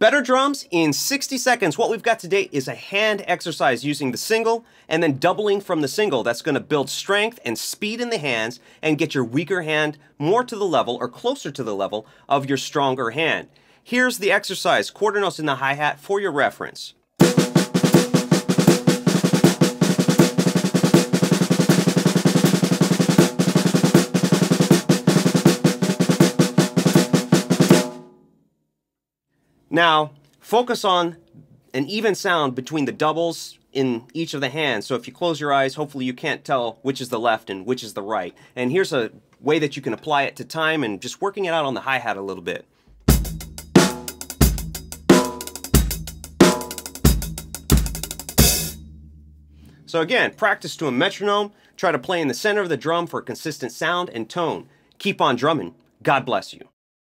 Better drums in 60 seconds. What we've got today is a hand exercise using the single and then doubling from the single. That's going to build strength and speed in the hands and get your weaker hand more to the level or closer to the level of your stronger hand. Here's the exercise, quarter notes in the hi-hat for your reference. Now, focus on an even sound between the doubles in each of the hands. So if you close your eyes, hopefully you can't tell which is the left and which is the right. And here's a way that you can apply it to time and just working it out on the hi-hat a little bit. So again, practice to a metronome. Try to play in the center of the drum for consistent sound and tone. Keep on drumming. God bless you.